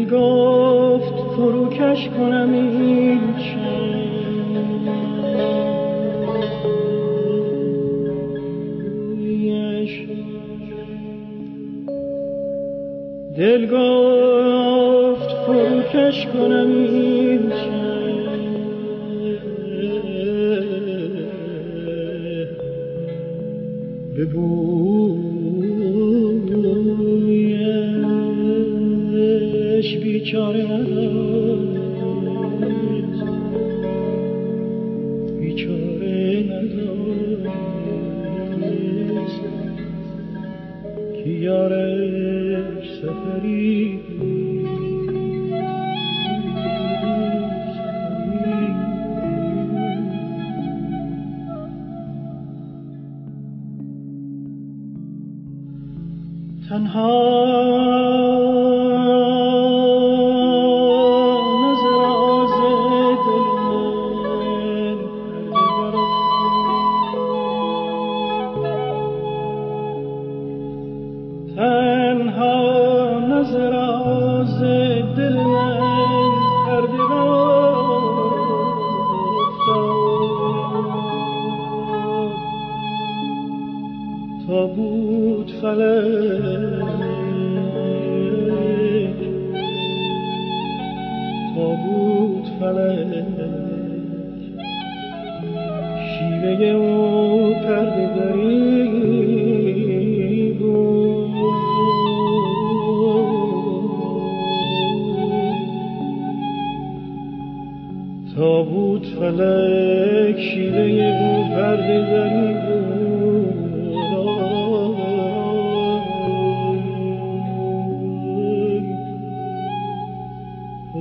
دل گفت فروکش کنم این دل گفت بیچاره بیچاره ندارد که یارش سفری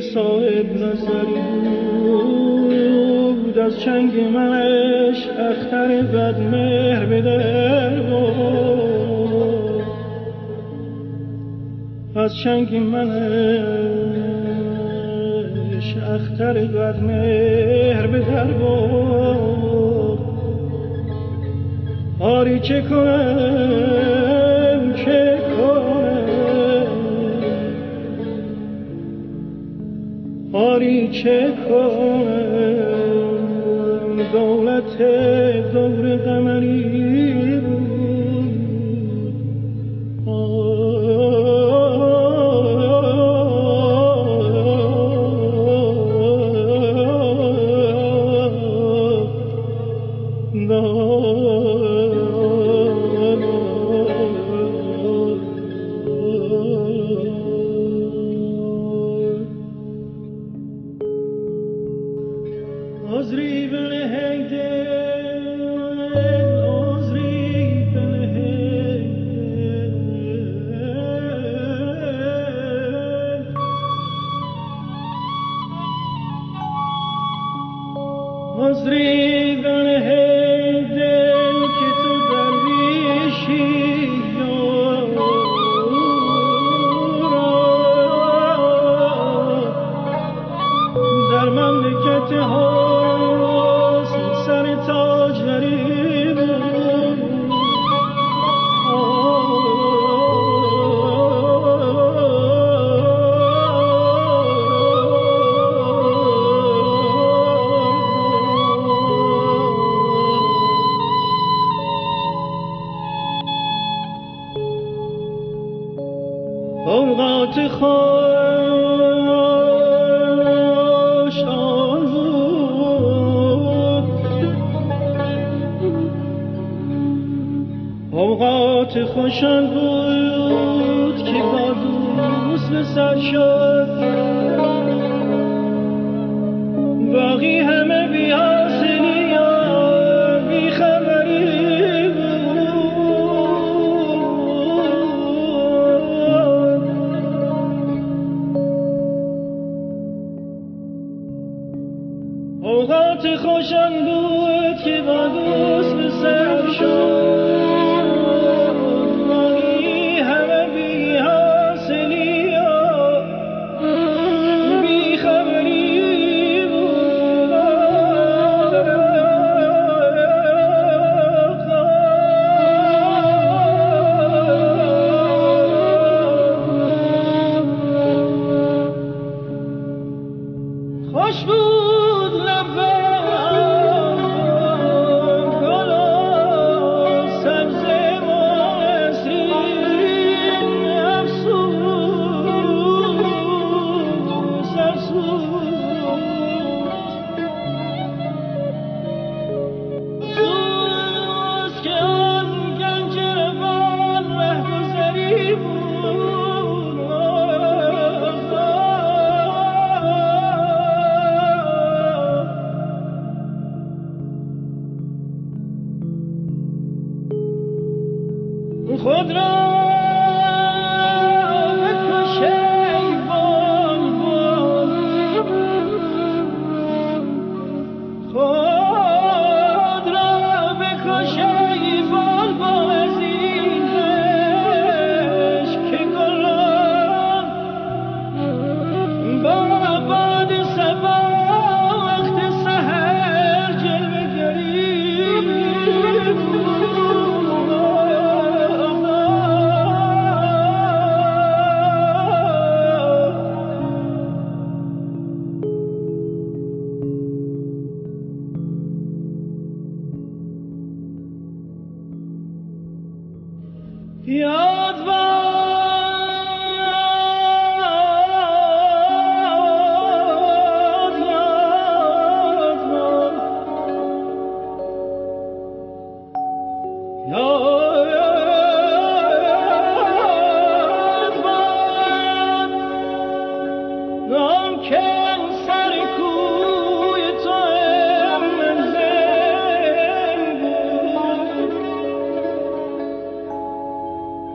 صاحب نظری بود. از چنگ منش اختر بد مهر به در از چنگ منش اختر بد مهر به در بود آری چه کنم؟ چه کنم دولت اوقات خوش اوقات خوشم بود که با دوست سر شد. Your